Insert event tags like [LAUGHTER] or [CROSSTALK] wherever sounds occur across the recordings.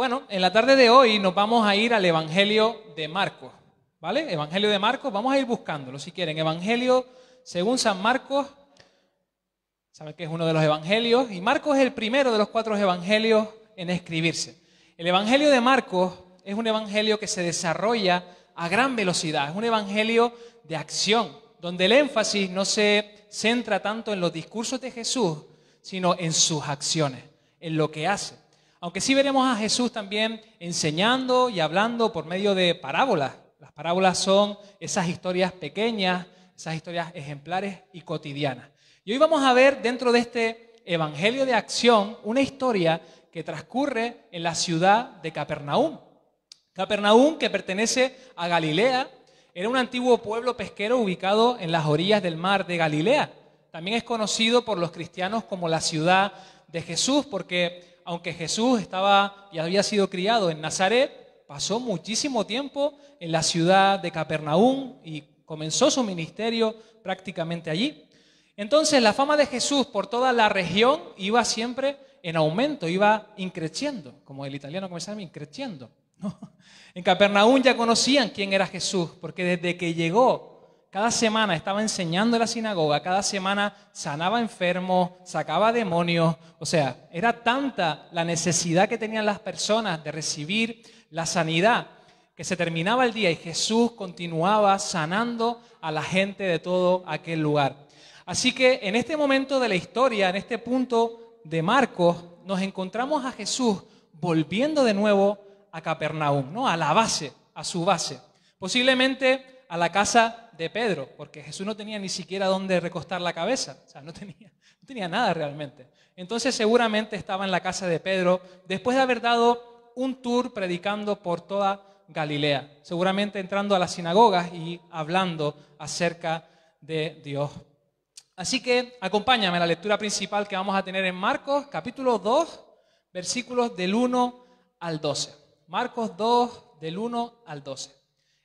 bueno, en la tarde de hoy nos vamos a ir al Evangelio de Marcos, ¿vale? Evangelio de Marcos, vamos a ir buscándolo si quieren. Evangelio según San Marcos, saben que es uno de los evangelios, y Marcos es el primero de los cuatro evangelios en escribirse. El Evangelio de Marcos es un evangelio que se desarrolla a gran velocidad, es un evangelio de acción, donde el énfasis no se centra tanto en los discursos de Jesús, sino en sus acciones, en lo que hace. Aunque sí veremos a Jesús también enseñando y hablando por medio de parábolas. Las parábolas son esas historias pequeñas, esas historias ejemplares y cotidianas. Y hoy vamos a ver dentro de este Evangelio de Acción una historia que transcurre en la ciudad de Capernaum. Capernaum, que pertenece a Galilea, era un antiguo pueblo pesquero ubicado en las orillas del mar de Galilea. También es conocido por los cristianos como la ciudad de Jesús, porque aunque Jesús estaba y había sido criado en Nazaret, pasó muchísimo tiempo en la ciudad de Capernaum y comenzó su ministerio prácticamente allí. Entonces la fama de Jesús por toda la región iba siempre en aumento, iba increciendo, como el italiano comenzaba increciendo. En Capernaum ya conocían quién era Jesús, porque desde que llegó, cada semana estaba enseñando en la sinagoga, cada semana sanaba enfermos, sacaba demonios, o sea, era tanta la necesidad que tenían las personas de recibir la sanidad, que se terminaba el día y Jesús continuaba sanando a la gente de todo aquel lugar. Así que en este momento de la historia, en este punto de Marcos, nos encontramos a Jesús volviendo de nuevo a Capernaum, ¿no? a la base, a su base. Posiblemente a la casa de Pedro, porque Jesús no tenía ni siquiera dónde recostar la cabeza, o sea, no tenía, no tenía nada realmente. Entonces seguramente estaba en la casa de Pedro después de haber dado un tour predicando por toda Galilea, seguramente entrando a las sinagogas y hablando acerca de Dios. Así que acompáñame a la lectura principal que vamos a tener en Marcos, capítulo 2, versículos del 1 al 12. Marcos 2, del 1 al 12.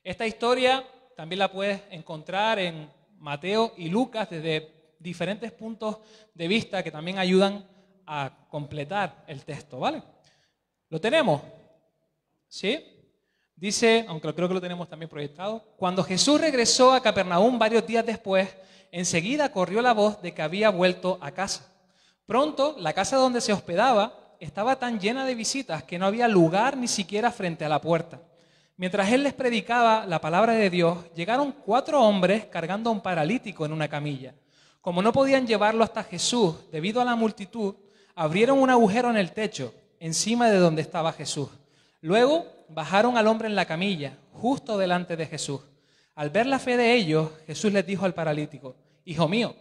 Esta historia también la puedes encontrar en Mateo y Lucas desde diferentes puntos de vista que también ayudan a completar el texto, ¿vale? ¿Lo tenemos? ¿Sí? Dice, aunque creo que lo tenemos también proyectado, cuando Jesús regresó a Capernaum varios días después, enseguida corrió la voz de que había vuelto a casa. Pronto, la casa donde se hospedaba estaba tan llena de visitas que no había lugar ni siquiera frente a la puerta. Mientras él les predicaba la palabra de Dios, llegaron cuatro hombres cargando a un paralítico en una camilla. Como no podían llevarlo hasta Jesús debido a la multitud, abrieron un agujero en el techo, encima de donde estaba Jesús. Luego bajaron al hombre en la camilla, justo delante de Jesús. Al ver la fe de ellos, Jesús les dijo al paralítico, Hijo mío,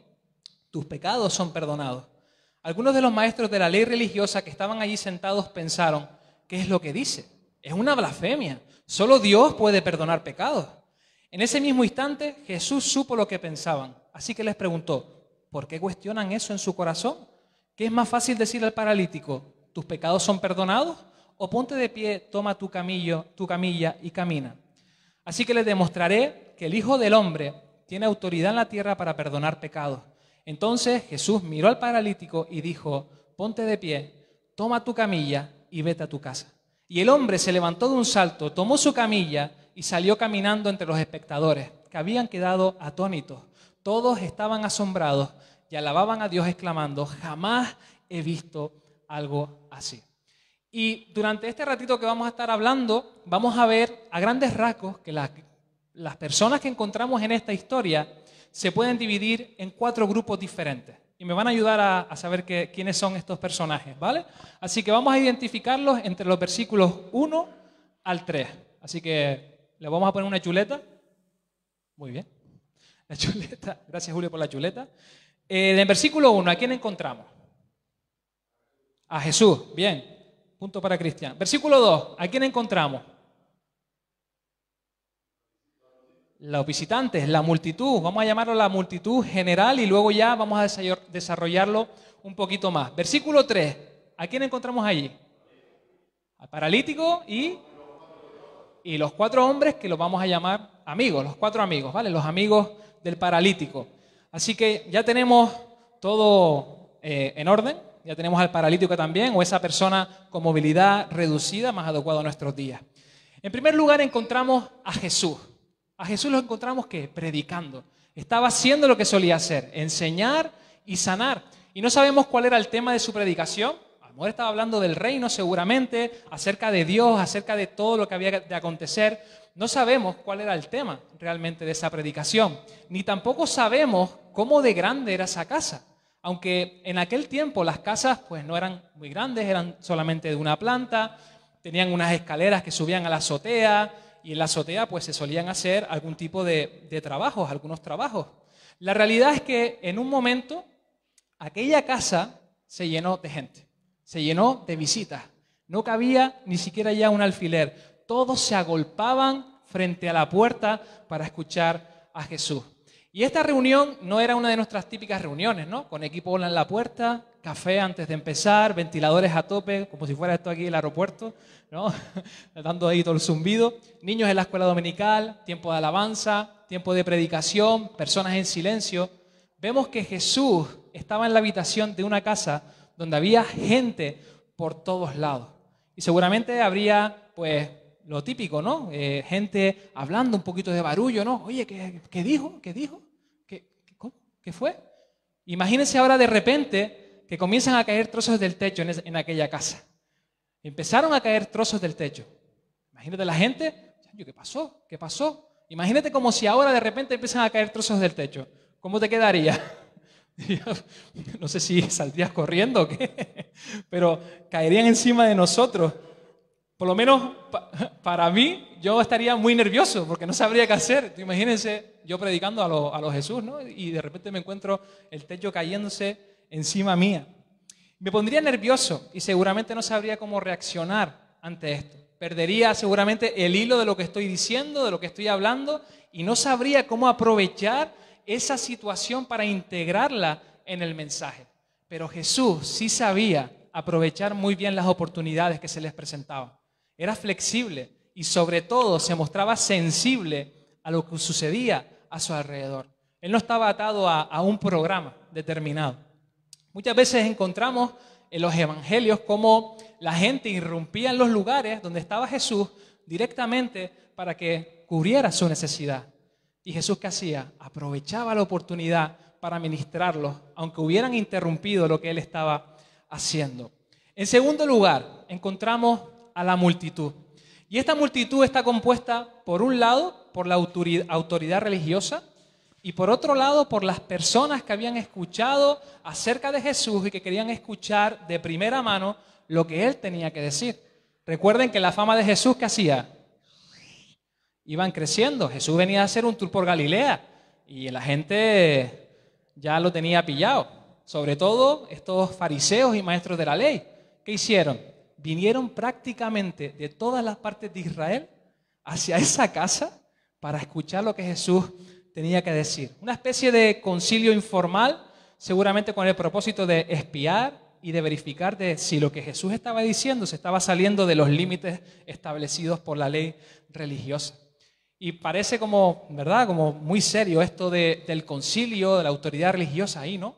tus pecados son perdonados. Algunos de los maestros de la ley religiosa que estaban allí sentados pensaron, ¿qué es lo que dice? Es una blasfemia. Solo Dios puede perdonar pecados. En ese mismo instante Jesús supo lo que pensaban, así que les preguntó, ¿por qué cuestionan eso en su corazón? ¿Qué es más fácil decir al paralítico, tus pecados son perdonados? O ponte de pie, toma tu, camillo, tu camilla y camina. Así que les demostraré que el Hijo del Hombre tiene autoridad en la tierra para perdonar pecados. Entonces Jesús miró al paralítico y dijo, ponte de pie, toma tu camilla y vete a tu casa. Y el hombre se levantó de un salto, tomó su camilla y salió caminando entre los espectadores, que habían quedado atónitos. Todos estaban asombrados y alababan a Dios exclamando, jamás he visto algo así. Y durante este ratito que vamos a estar hablando, vamos a ver a grandes rasgos que las personas que encontramos en esta historia se pueden dividir en cuatro grupos diferentes. Y me van a ayudar a, saber quiénes son estos personajes, ¿vale? Así que vamos a identificarlos entre los versículos 1 al 3. Así que le vamos a poner una chuleta. Muy bien. La chuleta. [LAUGHS] Gracias, Julio, por la chuleta. Eh, en versículo 1, ¿a quién encontramos? A Jesús. Bien. Punto para Cristian. Versículo 2, ¿a quién encontramos? Los visitantes, la multitud, vamos a llamarlo la multitud general y luego ya vamos a desarrollarlo un poquito más. Versículo 3, ¿a quién encontramos allí? Al paralítico y, y los cuatro hombres que los vamos a llamar amigos, los cuatro amigos, ¿vale? Los amigos del paralítico. Así que ya tenemos todo eh, en orden, ya tenemos al paralítico también, o esa persona con movilidad reducida, más adecuado a nuestros días. En primer lugar encontramos a Jesús. A Jesús lo encontramos que predicando. Estaba haciendo lo que solía hacer, enseñar y sanar. Y no sabemos cuál era el tema de su predicación. A lo mejor estaba hablando del reino seguramente, acerca de Dios, acerca de todo lo que había de acontecer. No sabemos cuál era el tema realmente de esa predicación, ni tampoco sabemos cómo de grande era esa casa. Aunque en aquel tiempo las casas pues no eran muy grandes, eran solamente de una planta, tenían unas escaleras que subían a la azotea y en la azotea pues se solían hacer algún tipo de, trabajos, algunos trabajos. La realidad es que en un momento aquella casa se llenó de gente, se llenó de visitas. No cabía ni siquiera ya un alfiler. Todos se agolpaban frente a la puerta para escuchar a Jesús. Y esta reunión no era una de nuestras típicas reuniones, ¿no? Con equipo en la puerta, café antes de empezar, ventiladores a tope, como si fuera esto aquí el aeropuerto, ¿no? [LAUGHS] Dando ahí todo el zumbido. Niños en la escuela dominical, tiempo de alabanza, tiempo de predicación, personas en silencio. Vemos que Jesús estaba en la habitación de una casa donde había gente por todos lados. Y seguramente habría, pues, lo típico, ¿no? Eh, gente hablando un poquito de barullo, ¿no? Oye, ¿qué, dijo? ¿Qué dijo? ¿Qué, ¿Qué fue? Imagínense ahora de repente que comienzan a caer trozos del techo en, en aquella casa. Empezaron a caer trozos del techo. Imagínate la gente, ¿qué pasó? ¿Qué pasó? Imagínate como si ahora de repente empiezan a caer trozos del techo. ¿Cómo te quedaría? [LAUGHS] No sé si saldrías corriendo o qué, [LAUGHS] pero caerían encima de nosotros. Por lo menos [LAUGHS] para mí, yo estaría muy nervioso porque no sabría qué hacer. Imagínense yo predicando a los Jesús, ¿no? Y de repente me encuentro el techo cayéndose encima mía. Me pondría nervioso y seguramente no sabría cómo reaccionar ante esto. Perdería seguramente el hilo de lo que estoy diciendo, de lo que estoy hablando, y no sabría cómo aprovechar esa situación para integrarla en el mensaje. Pero Jesús sí sabía aprovechar muy bien las oportunidades que se les presentaban. Era flexible y sobre todo se mostraba sensible a lo que sucedía a su alrededor. Él no estaba atado a, un programa determinado. Muchas veces encontramos en los evangelios cómo la gente irrumpía en los lugares donde estaba Jesús directamente para que cubriera su necesidad. ¿Y Jesús qué hacía? Aprovechaba la oportunidad para ministrarlos, aunque hubieran interrumpido lo que él estaba haciendo. En segundo lugar, encontramos a la multitud. Y esta multitud está compuesta, por un lado, por la autoridad religiosa y por otro lado, por las personas que habían escuchado acerca de Jesús y que querían escuchar de primera mano lo que él tenía que decir. Recuerden que la fama de Jesús, ¿qué hacía? iban creciendo. Jesús venía a hacer un tour por Galilea y la gente ya lo tenía pillado. Sobre todo estos fariseos y maestros de la ley. ¿Qué hicieron? Vinieron prácticamente de todas las partes de Israel hacia esa casa para escuchar lo que Jesús tenía que decir. Una especie de concilio informal, seguramente con el propósito de espiar y de verificar de si lo que Jesús estaba diciendo se estaba saliendo de los límites establecidos por la ley religiosa. Y parece como, ¿verdad? Como muy serio esto del concilio, de la autoridad religiosa ahí, ¿no?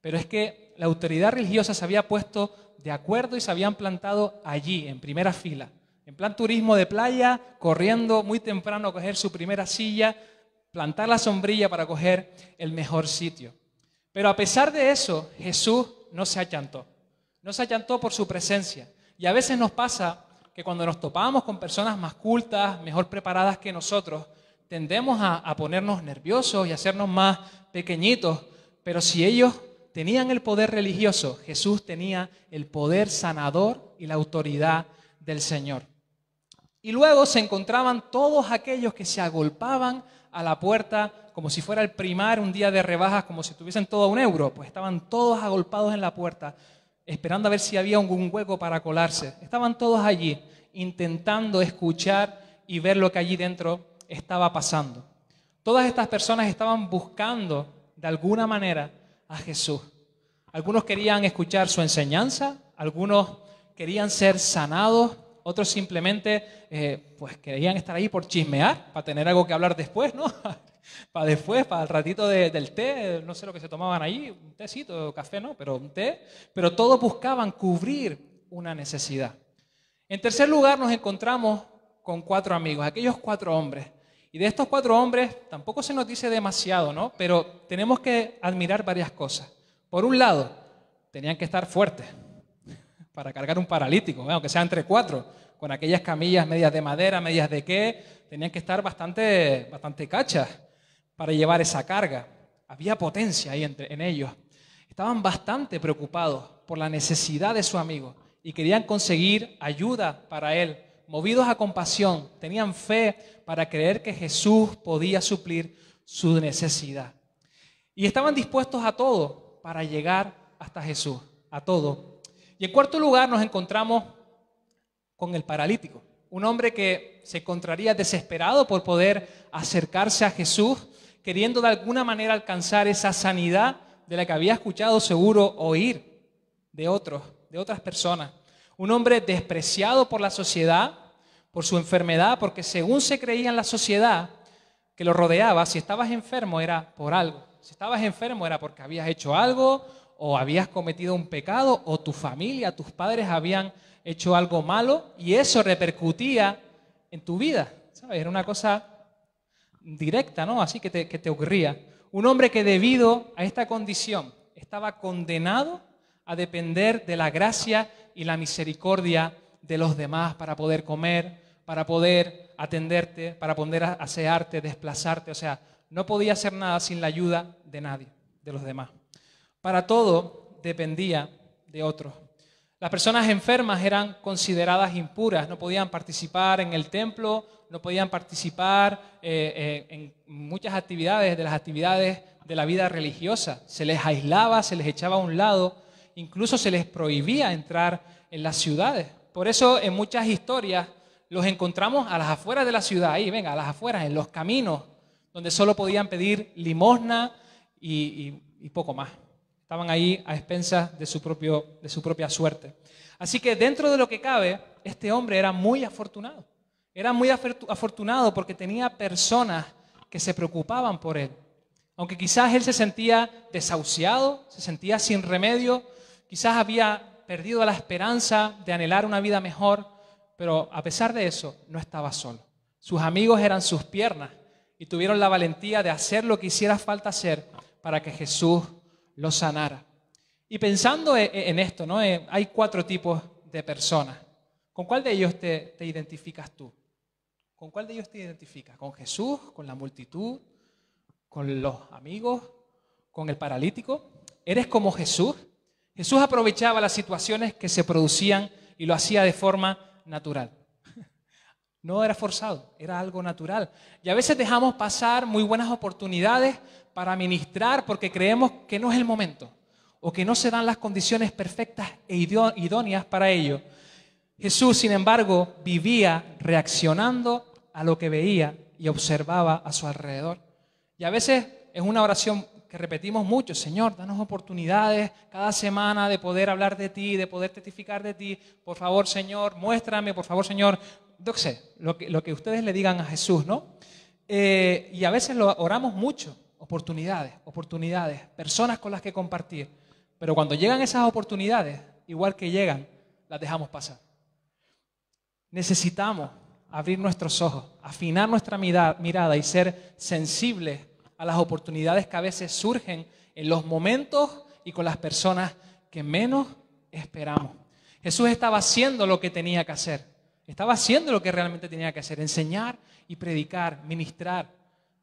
Pero es que la autoridad religiosa se había puesto de acuerdo y se habían plantado allí, en primera fila. En plan turismo de playa, corriendo muy temprano a coger su primera silla, plantar la sombrilla para coger el mejor sitio. Pero a pesar de eso, Jesús no se achantó. No se achantó por su presencia. Y a veces nos pasa que cuando nos topamos con personas más cultas, mejor preparadas que nosotros, tendemos a, ponernos nerviosos y a hacernos más pequeñitos, pero si ellos tenían el poder religioso, Jesús tenía el poder sanador y la autoridad del Señor. Y luego se encontraban todos aquellos que se agolpaban a la puerta como si fuera el primar un día de rebajas, como si tuviesen todo un euro, pues estaban todos agolpados en la puerta, esperando a ver si había algún hueco para colarse. Estaban todos allí intentando escuchar y ver lo que allí dentro estaba pasando. Todas estas personas estaban buscando de alguna manera a Jesús. Algunos querían escuchar su enseñanza, algunos querían ser sanados, otros simplemente eh, pues querían estar ahí por chismear, para tener algo que hablar después, ¿no? [LAUGHS] para después, para el ratito del té, no sé lo que se tomaban ahí, un tecito, café, no, pero un té, pero todos buscaban cubrir una necesidad. En tercer lugar nos encontramos con cuatro amigos, aquellos cuatro hombres. Y de estos cuatro hombres tampoco se nos dice demasiado, ¿no? Pero tenemos que admirar varias cosas. Por un lado, tenían que estar fuertes para cargar un paralítico, aunque sea entre cuatro, con aquellas camillas medias de madera, medias de qué, tenían que estar bastante, bastante cachas para llevar esa carga. Había potencia ahí entre, en ellos. Estaban bastante preocupados por la necesidad de su amigo y querían conseguir ayuda para él. Movidos a compasión, tenían fe para creer que Jesús podía suplir su necesidad. Y estaban dispuestos a todo para llegar hasta Jesús, a todo. Y en cuarto lugar nos encontramos con el paralítico, un hombre que se encontraría desesperado por poder acercarse a Jesús queriendo de alguna manera alcanzar esa sanidad de la que había escuchado seguro oír de otros, de otras personas. Un hombre despreciado por la sociedad, por su enfermedad, porque según se creía en la sociedad que lo rodeaba, si estabas enfermo era por algo. Si estabas enfermo era porque habías hecho algo o habías cometido un pecado o tu familia, tus padres habían hecho algo malo y eso repercutía en tu vida. Era una cosa directa, ¿no? Así que te, que te ocurría. Un hombre que debido a esta condición estaba condenado a depender de la gracia y la misericordia de los demás para poder comer, para poder atenderte, para poder asearte, desplazarte. O sea, no podía hacer nada sin la ayuda de nadie, de los demás. Para todo dependía de otros. Las personas enfermas eran consideradas impuras, no podían participar en el templo, no podían participar eh, eh, en muchas actividades, de las actividades de la vida religiosa. Se les aislaba, se les echaba a un lado, incluso se les prohibía entrar en las ciudades. Por eso en muchas historias los encontramos a las afueras de la ciudad, ahí, venga, a las afueras, en los caminos, donde solo podían pedir limosna y, y poco más. Estaban ahí a expensas de su, propio, de su propia suerte. Así que dentro de lo que cabe, este hombre era muy afortunado. Era muy afortunado porque tenía personas que se preocupaban por él. Aunque quizás él se sentía desahuciado, se sentía sin remedio, quizás había perdido la esperanza de anhelar una vida mejor, pero a pesar de eso no estaba solo. Sus amigos eran sus piernas y tuvieron la valentía de hacer lo que hiciera falta hacer para que Jesús lo sanara. Y pensando e, e, en esto, ¿no? Eh, hay cuatro tipos de personas. ¿Con cuál de ellos te, te identificas tú? ¿Con cuál de ellos te identificas? ¿Con Jesús? ¿Con la multitud? ¿Con los amigos? ¿Con el paralítico? ¿Eres como Jesús? Jesús aprovechaba las situaciones que se producían y lo hacía de forma natural. No era forzado, era algo natural. Y a veces dejamos pasar muy buenas oportunidades para ministrar porque creemos que no es el momento o que no se dan las condiciones perfectas e idóneas para ello. Jesús, sin embargo, vivía reaccionando a lo que veía y observaba a su alrededor. Y a veces es una oración que repetimos mucho, Señor, danos oportunidades cada semana de poder hablar de ti, de poder testificar de ti. Por favor, Señor, muéstrame, por favor, Señor, yo sé, lo que, lo que ustedes le digan a Jesús, ¿no? Eh, y a veces lo oramos mucho, oportunidades, oportunidades, personas con las que compartir. Pero cuando llegan esas oportunidades, igual que llegan, las dejamos pasar. Necesitamos abrir nuestros ojos, afinar nuestra mirada y ser sensibles a las oportunidades que a veces surgen en los momentos y con las personas que menos esperamos. Jesús estaba haciendo lo que tenía que hacer. Estaba haciendo lo que realmente tenía que hacer, enseñar y predicar, ministrar.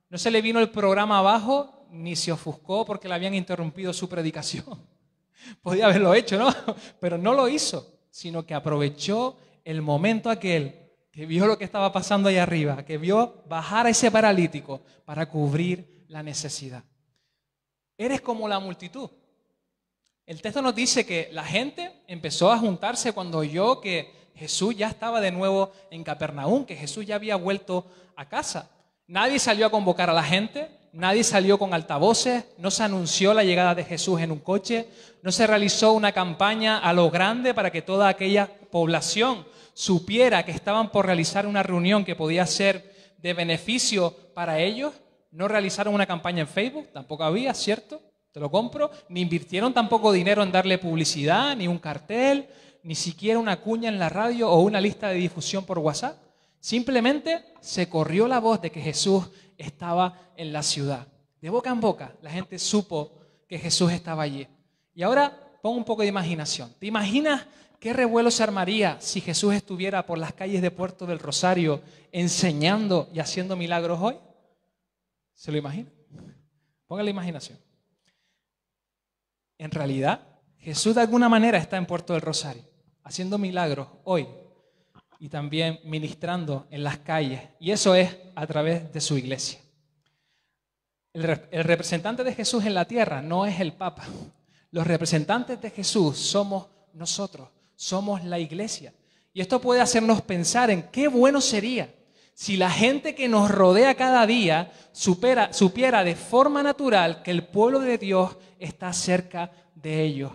No se le vino el programa abajo ni se ofuscó porque le habían interrumpido su predicación. [LAUGHS] Podía haberlo hecho, ¿no? [LAUGHS] Pero no lo hizo, sino que aprovechó el momento aquel que vio lo que estaba pasando ahí arriba, que vio bajar a ese paralítico para cubrir la necesidad. Eres como la multitud. El texto nos dice que la gente empezó a juntarse cuando oyó que Jesús ya estaba de nuevo en Capernaum, que Jesús ya había vuelto a casa. Nadie salió a convocar a la gente, nadie salió con altavoces, no se anunció la llegada de Jesús en un coche, no se realizó una campaña a lo grande para que toda aquella población supiera que estaban por realizar una reunión que podía ser de beneficio para ellos. No realizaron una campaña en Facebook, tampoco había, ¿cierto? Te lo compro. Ni invirtieron tampoco dinero en darle publicidad, ni un cartel, ni siquiera una cuña en la radio o una lista de difusión por WhatsApp. Simplemente se corrió la voz de que Jesús estaba en la ciudad. De boca en boca la gente supo que Jesús estaba allí. Y ahora pon un poco de imaginación. ¿Te imaginas qué revuelo se armaría si Jesús estuviera por las calles de Puerto del Rosario enseñando y haciendo milagros hoy? ¿Se lo imagina? Ponga la imaginación. En realidad, Jesús de alguna manera está en Puerto del Rosario, haciendo milagros hoy y también ministrando en las calles. Y eso es a través de su iglesia. El, representante de Jesús en la tierra no es el Papa. Los representantes de Jesús somos nosotros, somos la iglesia. Y esto puede hacernos pensar en qué bueno sería si la gente que nos rodea cada día supiera de forma natural que el pueblo de Dios está cerca de ellos.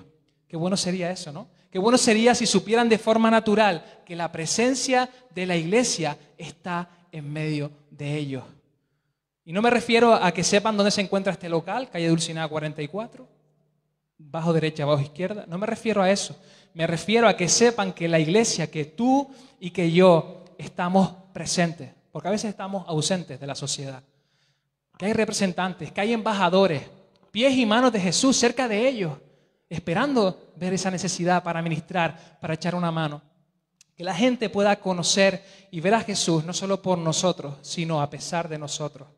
Qué bueno sería eso, ¿no? Qué bueno sería si supieran de forma natural que la presencia de la iglesia está en medio de ellos. Y no me refiero a que sepan dónde se encuentra este local, calle Dulcinea 44, bajo derecha, bajo izquierda. No me refiero a eso. Me refiero a que sepan que la iglesia, que tú y que yo estamos presentes, porque a veces estamos ausentes de la sociedad. Que hay representantes, que hay embajadores, pies y manos de Jesús cerca de ellos, esperando ver esa necesidad para ministrar, para echar una mano. Que la gente pueda conocer y ver a Jesús no solo por nosotros, sino a pesar de nosotros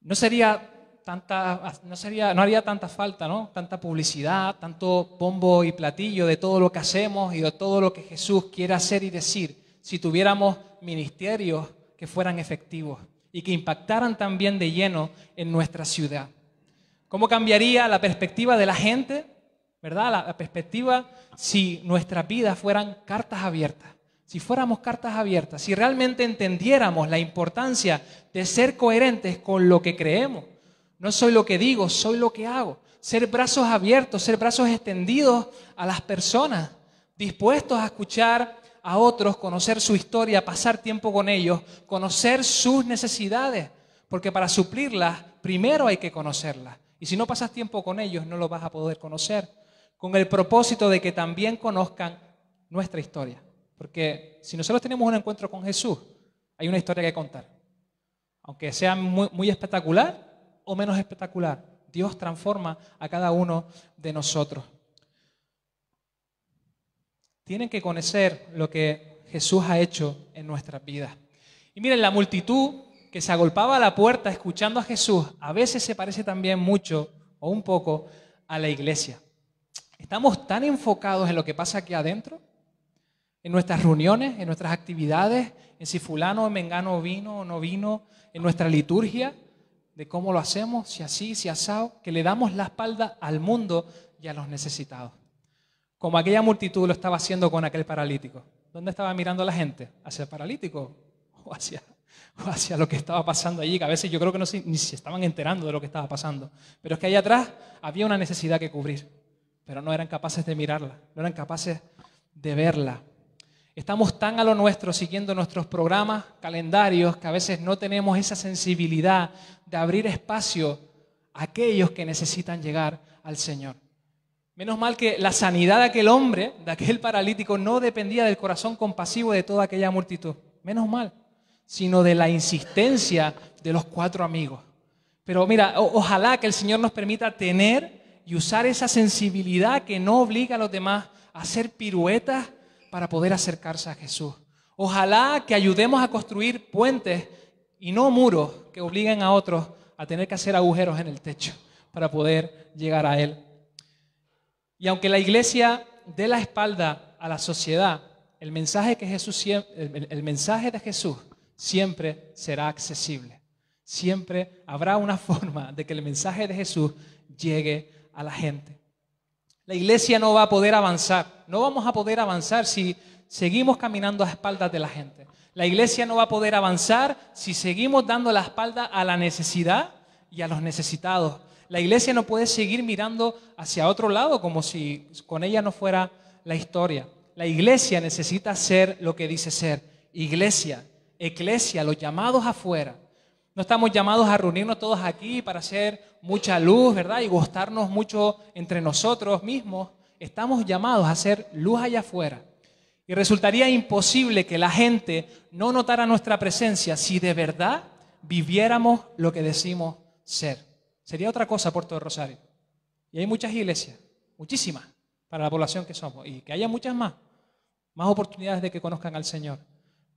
no sería tanta, no, sería, no haría tanta falta, ¿no? Tanta publicidad, tanto bombo y platillo de todo lo que hacemos y de todo lo que Jesús quiere hacer y decir, si tuviéramos ministerios que fueran efectivos y que impactaran también de lleno en nuestra ciudad. ¿Cómo cambiaría la perspectiva de la gente, verdad? La, perspectiva si nuestras vidas fueran cartas abiertas si fuéramos cartas abiertas, si realmente entendiéramos la importancia de ser coherentes con lo que creemos. No soy lo que digo, soy lo que hago. Ser brazos abiertos, ser brazos extendidos a las personas, dispuestos a escuchar a otros, conocer su historia, pasar tiempo con ellos, conocer sus necesidades, porque para suplirlas primero hay que conocerlas. Y si no pasas tiempo con ellos, no lo vas a poder conocer, con el propósito de que también conozcan nuestra historia. Porque si nosotros tenemos un encuentro con Jesús, hay una historia que contar. Aunque sea muy, espectacular o menos espectacular, Dios transforma a cada uno de nosotros. Tienen que conocer lo que Jesús ha hecho en nuestras vidas. Y miren, la multitud que se agolpaba a la puerta escuchando a Jesús, a veces se parece también mucho o un poco a la iglesia. Estamos tan enfocados en lo que pasa aquí adentro en nuestras reuniones, en nuestras actividades, en si fulano o mengano vino o no vino, en nuestra liturgia, de cómo lo hacemos, si así, si asado, que le damos la espalda al mundo y a los necesitados. Como aquella multitud lo estaba haciendo con aquel paralítico. ¿Dónde estaba mirando la gente? ¿Hacia el paralítico o hacia, o hacia lo que estaba pasando allí? Que a veces yo creo que no ni se estaban enterando de lo que estaba pasando. Pero es que allá atrás había una necesidad que cubrir, pero no eran capaces de mirarla, no eran capaces de verla. Estamos tan a lo nuestro siguiendo nuestros programas, calendarios, que a veces no tenemos esa sensibilidad de abrir espacio a aquellos que necesitan llegar al Señor. Menos mal que la sanidad de aquel hombre, de aquel paralítico, no dependía del corazón compasivo de toda aquella multitud. Menos mal, sino de la insistencia de los cuatro amigos. Pero mira, ojalá que el Señor nos permita tener y usar esa sensibilidad que no obliga a los demás a hacer piruetas para poder acercarse a Jesús. Ojalá que ayudemos a construir puentes y no muros que obliguen a otros a tener que hacer agujeros en el techo para poder llegar a Él. Y aunque la iglesia dé la espalda a la sociedad, el mensaje, que Jesús, el mensaje de Jesús siempre será accesible. Siempre habrá una [LAUGHS] forma de que el mensaje de Jesús llegue a la gente. La iglesia no va a poder avanzar. No vamos a poder avanzar si seguimos caminando a espaldas de la gente. La iglesia no va a poder avanzar si seguimos dando la espalda a la necesidad y a los necesitados. La iglesia no puede seguir mirando hacia otro lado como si con ella no fuera la historia. La iglesia necesita ser lo que dice ser. Iglesia, eclesia, los llamados afuera. No estamos llamados a reunirnos todos aquí para hacer mucha luz, ¿verdad? Y gustarnos mucho entre nosotros mismos. Estamos llamados a hacer luz allá afuera. Y resultaría imposible que la gente no notara nuestra presencia si de verdad viviéramos lo que decimos ser. Sería otra cosa Puerto de Rosario. Y hay muchas iglesias, muchísimas, para la población que somos. Y que haya muchas más, más oportunidades de que conozcan al Señor.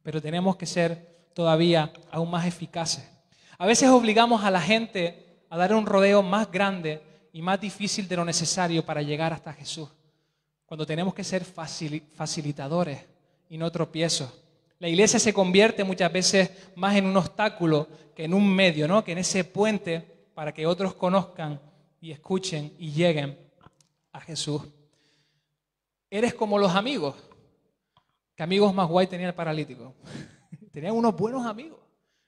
Pero tenemos que ser todavía aún más eficaces. A veces obligamos a la gente a dar un rodeo más grande y más difícil de lo necesario para llegar hasta Jesús. Cuando tenemos que ser facilitadores y no tropiezos. La iglesia se convierte muchas veces más en un obstáculo que en un medio, ¿no? que en ese puente para que otros conozcan y escuchen y lleguen a Jesús. Eres como los amigos. ¿Qué amigos más guay tenía el paralítico? [LAUGHS] Tenían unos buenos amigos.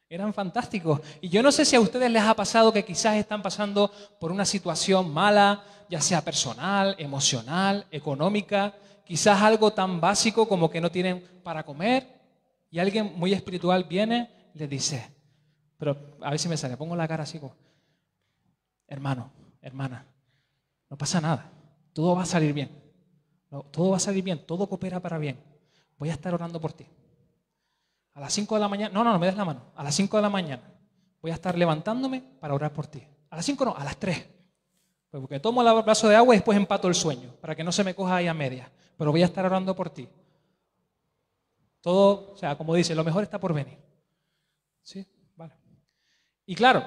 Eran fantásticos. Y yo no sé si a ustedes les ha pasado que quizás están pasando por una situación mala, ya sea personal, emocional, económica, quizás algo tan básico como que no tienen para comer. Y alguien muy espiritual viene y les dice, pero a ver si me sale, pongo la cara así como, hermano, hermana, no pasa nada, todo va a salir bien, todo va a salir bien, todo coopera para bien. Voy a estar orando por ti. A las 5 de la mañana, no, no, no me des la mano. A las 5 de la mañana voy a estar levantándome para orar por ti. A las 5 no, a las 3. Pues porque tomo el brazo de agua y después empato el sueño, para que no se me coja ahí a media. Pero voy a estar orando por ti. Todo, o sea, como dice, lo mejor está por venir. ¿Sí? Vale. Y claro,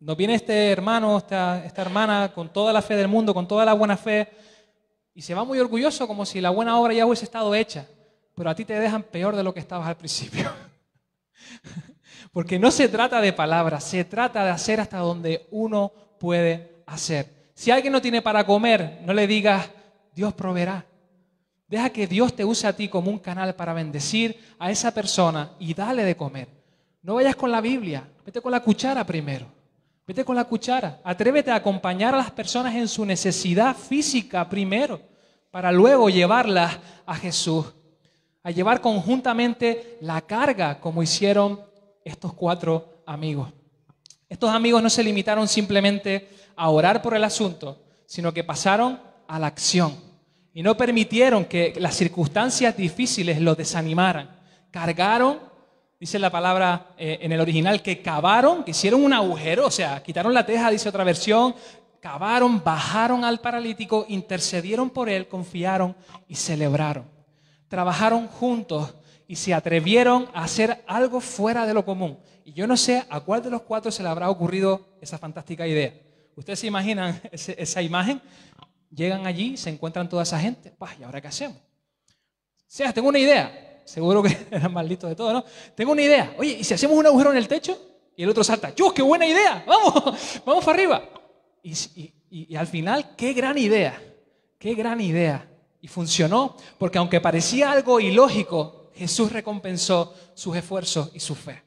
nos viene este hermano, esta, hermana, con toda la fe del mundo, con toda la buena fe, y se va muy orgulloso como si la buena obra ya hubiese estado hecha pero a ti te dejan peor de lo que estabas al principio. [LAUGHS] Porque no se trata de palabras, se trata de hacer hasta donde uno puede hacer. Si alguien no tiene para comer, no le digas, Dios proveerá. Deja que Dios te use a ti como un canal para bendecir a esa persona y dale de comer. No vayas con la Biblia, vete con la cuchara primero. Vete con la cuchara. Atrévete a acompañar a las personas en su necesidad física primero, para luego llevarlas a Jesús a llevar conjuntamente la carga como hicieron estos cuatro amigos. Estos amigos no se limitaron simplemente a orar por el asunto, sino que pasaron a la acción y no permitieron que las circunstancias difíciles los desanimaran. Cargaron, dice la palabra eh, en el original, que cavaron, que hicieron un agujero, o sea, quitaron la teja, dice otra versión, cavaron, bajaron al paralítico, intercedieron por él, confiaron y celebraron trabajaron juntos y se atrevieron a hacer algo fuera de lo común. Y yo no sé a cuál de los cuatro se le habrá ocurrido esa fantástica idea. ¿Ustedes se imaginan [LAUGHS] esa imagen? Llegan allí, se encuentran toda esa gente. ¿Y ahora qué hacemos? O sea, tengo una idea. Seguro que [LAUGHS] eran malditos de todo, ¿no? Tengo una idea. Oye, ¿y si hacemos un agujero en el techo? Y el otro salta. ¡Yo, qué buena idea! ¡Vamos! [LAUGHS] ¡Vamos para arriba! y al final, qué gran idea. Qué gran idea. Y funcionó, porque aunque parecía algo ilógico, Jesús recompensó sus esfuerzos y su fe.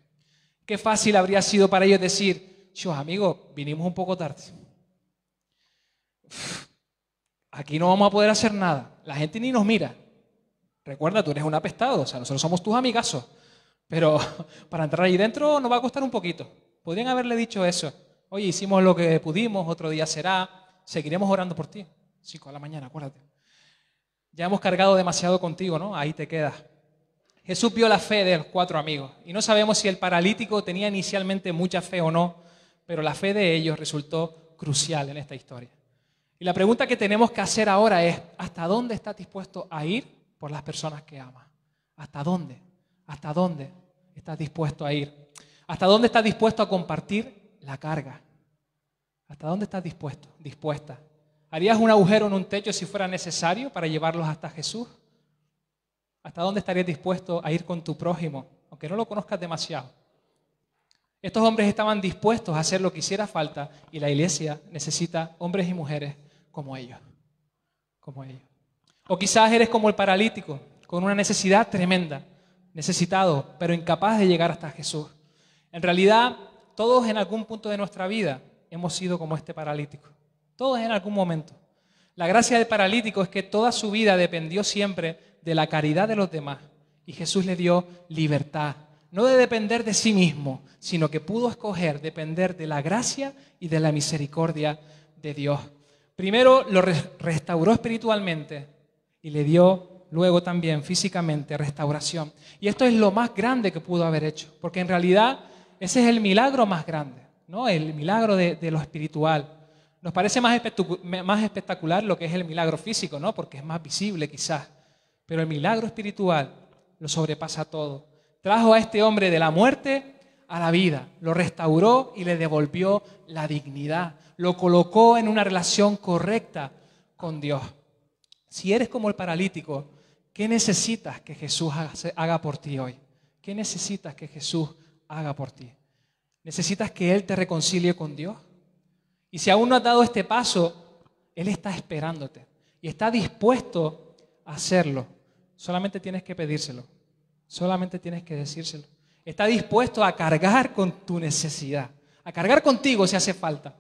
Qué fácil habría sido para ellos decir, yo amigo, vinimos un poco tarde. Aquí no vamos a poder hacer nada. La gente ni nos mira. Recuerda, tú eres un apestado, o sea, nosotros somos tus amigazos. Pero [LAUGHS] para entrar ahí dentro nos va a costar un poquito. Podrían haberle dicho eso. Oye, hicimos lo que pudimos, otro día será, seguiremos orando por ti. Cinco de la mañana, acuérdate. Ya hemos cargado demasiado contigo, ¿no? Ahí te quedas. Jesús vio la fe de los cuatro amigos y no sabemos si el paralítico tenía inicialmente mucha fe o no, pero la fe de ellos resultó crucial en esta historia. Y la pregunta que tenemos que hacer ahora es, ¿hasta dónde estás dispuesto a ir por las personas que amas? ¿Hasta dónde? ¿Hasta dónde estás dispuesto a ir? ¿Hasta dónde estás dispuesto a compartir la carga? ¿Hasta dónde estás dispuesto, dispuesta? ¿Harías un agujero en un techo si fuera necesario para llevarlos hasta Jesús? ¿Hasta dónde estarías dispuesto a ir con tu prójimo, aunque no lo conozcas demasiado? Estos hombres estaban dispuestos a hacer lo que hiciera falta y la iglesia necesita hombres y mujeres como ellos, como ellos. O quizás eres como el paralítico, con una necesidad tremenda, necesitado, pero incapaz de llegar hasta Jesús. En realidad, todos en algún punto de nuestra vida hemos sido como este paralítico. Todos en algún momento. La gracia del paralítico es que toda su vida dependió siempre de la caridad de los demás. Y Jesús le dio libertad, no de depender de sí mismo, sino que pudo escoger depender de la gracia y de la misericordia de Dios. Primero lo restauró espiritualmente y le dio luego también físicamente restauración. Y esto es lo más grande que pudo haber hecho, porque en realidad ese es el milagro más grande, ¿no? El milagro de, lo espiritual. Nos parece más, más espectacular lo que es el milagro físico, ¿no? Porque es más visible quizás. Pero el milagro espiritual lo sobrepasa todo. Trajo a este hombre de la muerte a la vida, lo restauró y le devolvió la dignidad, lo colocó en una relación correcta con Dios. Si eres como el paralítico, ¿qué necesitas que Jesús haga por ti hoy? ¿Qué necesitas que Jesús haga por ti? ¿Necesitas que Él te reconcilie con Dios? Y si aún no has dado este paso, Él está esperándote y está dispuesto a hacerlo. Solamente tienes que pedírselo. Solamente tienes que decírselo. Está dispuesto a cargar con tu necesidad, a cargar contigo si hace falta.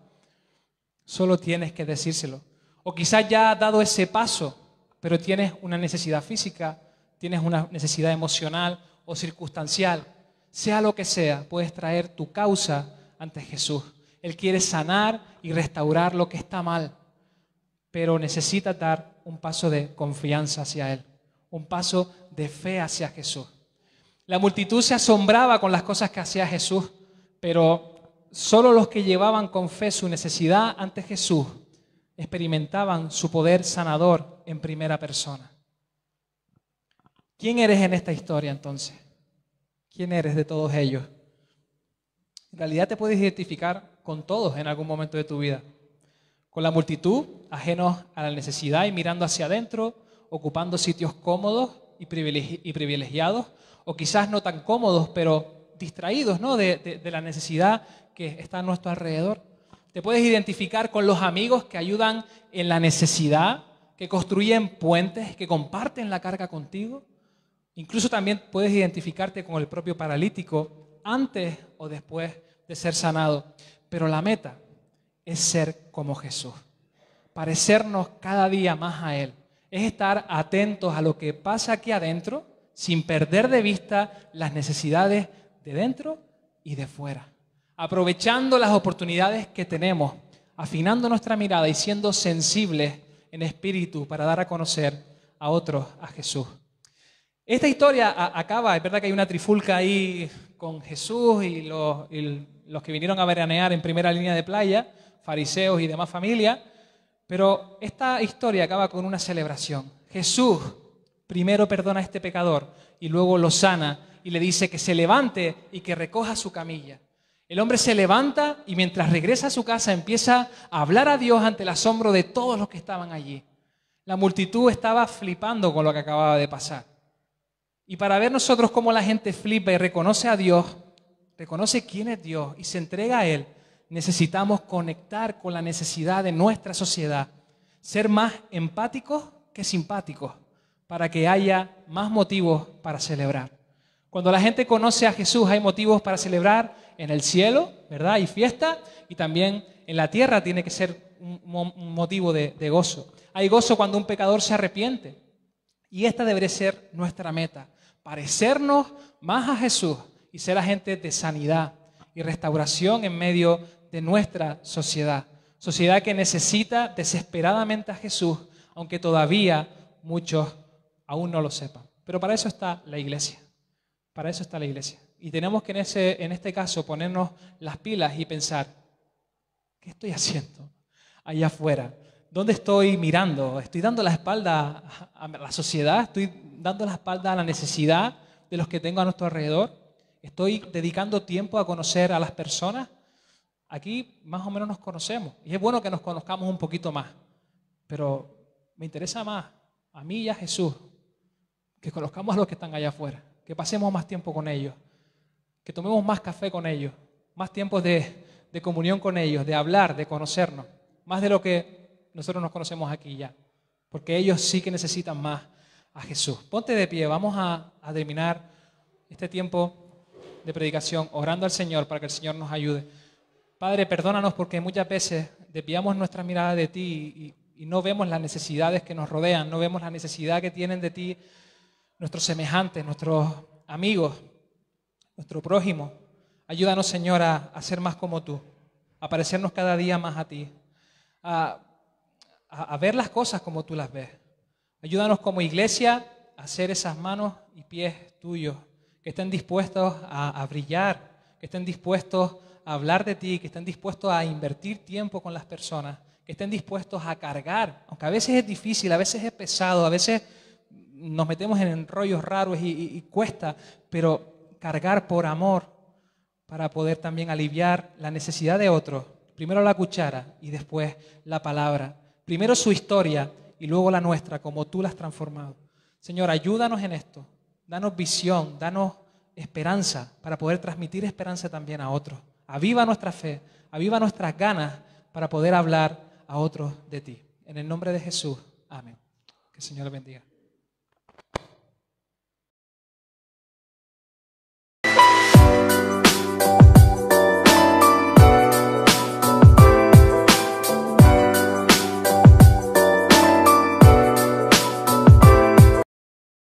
Solo tienes que decírselo. O quizás ya has dado ese paso, pero tienes una necesidad física, tienes una necesidad emocional o circunstancial. Sea lo que sea, puedes traer tu causa ante Jesús. Él quiere sanar y restaurar lo que está mal, pero necesita dar un paso de confianza hacia Él, un paso de fe hacia Jesús. La multitud se asombraba con las cosas que hacía Jesús, pero solo los que llevaban con fe su necesidad ante Jesús experimentaban su poder sanador en primera persona. ¿Quién eres en esta historia entonces? ¿Quién eres de todos ellos? En realidad te puedes identificar con todos en algún momento de tu vida. Con la multitud, ajenos a la necesidad y mirando hacia adentro, ocupando sitios cómodos y privilegiados, o quizás no tan cómodos, pero distraídos ¿no? de, la necesidad que está a nuestro alrededor. Te puedes identificar con los amigos que ayudan en la necesidad, que construyen puentes, que comparten la carga contigo. Incluso también puedes identificarte con el propio paralítico antes o después de ser sanado. Pero la meta es ser como Jesús, parecernos cada día más a Él. Es estar atentos a lo que pasa aquí adentro sin perder de vista las necesidades de dentro y de fuera. Aprovechando las oportunidades que tenemos, afinando nuestra mirada y siendo sensibles en espíritu para dar a conocer a otros a Jesús. Esta historia acaba, es verdad que hay una trifulca ahí con Jesús y los, los que vinieron a veranear en primera línea de playa, fariseos y demás familia, pero esta historia acaba con una celebración. Jesús primero perdona a este pecador y luego lo sana y le dice que se levante y que recoja su camilla. El hombre se levanta y mientras regresa a su casa empieza a hablar a Dios ante el asombro de todos los que estaban allí. La multitud estaba flipando con lo que acababa de pasar. Y para ver nosotros cómo la gente flipa y reconoce a Dios, reconoce quién es Dios y se entrega a Él, necesitamos conectar con la necesidad de nuestra sociedad, ser más empáticos que simpáticos para que haya más motivos para celebrar. Cuando la gente conoce a Jesús hay motivos para celebrar en el cielo, ¿verdad? Hay fiesta y también en la tierra tiene que ser un motivo de, gozo. Hay gozo cuando un pecador se arrepiente. Y esta debería ser nuestra meta, parecernos más a Jesús y ser agentes de sanidad y restauración en medio de nuestra sociedad. Sociedad que necesita desesperadamente a Jesús, aunque todavía muchos aún no lo sepan. Pero para eso está la iglesia. Para eso está la iglesia. Y tenemos que en, ese, en este caso ponernos las pilas y pensar, ¿qué estoy haciendo allá afuera? ¿Dónde estoy mirando? ¿Estoy dando la espalda a la sociedad? ¿Estoy dando la espalda a la necesidad de los que tengo a nuestro alrededor? ¿Estoy dedicando tiempo a conocer a las personas? Aquí más o menos nos conocemos y es bueno que nos conozcamos un poquito más, pero me interesa más a mí y a Jesús que conozcamos a los que están allá afuera, que pasemos más tiempo con ellos, que tomemos más café con ellos, más tiempo de, comunión con ellos, de hablar, de conocernos, más de lo que nosotros nos conocemos aquí ya, porque ellos sí que necesitan más a Jesús. Ponte de pie, vamos a, terminar este tiempo de predicación orando al Señor para que el Señor nos ayude. Padre, perdónanos porque muchas veces desviamos nuestra mirada de ti y, no vemos las necesidades que nos rodean, no vemos la necesidad que tienen de ti nuestros semejantes, nuestros amigos, nuestro prójimo. Ayúdanos, Señor, a, ser más como tú, a parecernos cada día más a ti, a, ver las cosas como tú las ves. Ayúdanos como iglesia a hacer esas manos y pies tuyos, que estén dispuestos a, brillar, que estén dispuestos a hablar de ti, que estén dispuestos a invertir tiempo con las personas, que estén dispuestos a cargar, aunque a veces es difícil, a veces es pesado, a veces nos metemos en rollos raros y cuesta, pero cargar por amor para poder también aliviar la necesidad de otros. Primero la cuchara y después la palabra. Primero su historia y luego la nuestra, como tú la has transformado. Señor, ayúdanos en esto. Danos visión, danos esperanza para poder transmitir esperanza también a otros. Aviva nuestra fe, aviva nuestras ganas para poder hablar a otros de ti. En el nombre de Jesús. Amén. Que el Señor bendiga.